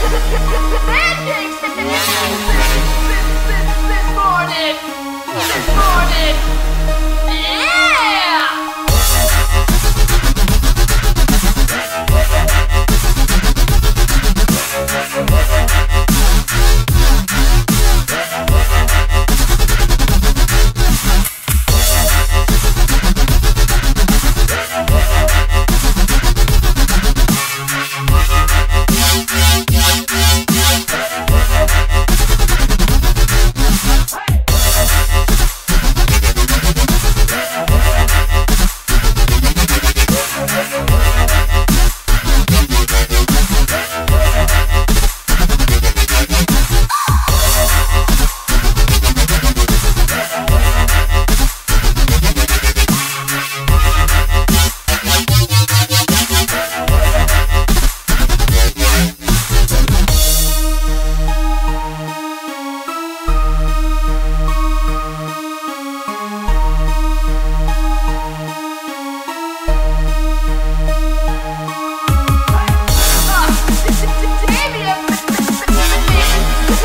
Magic! Magic!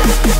Yeah.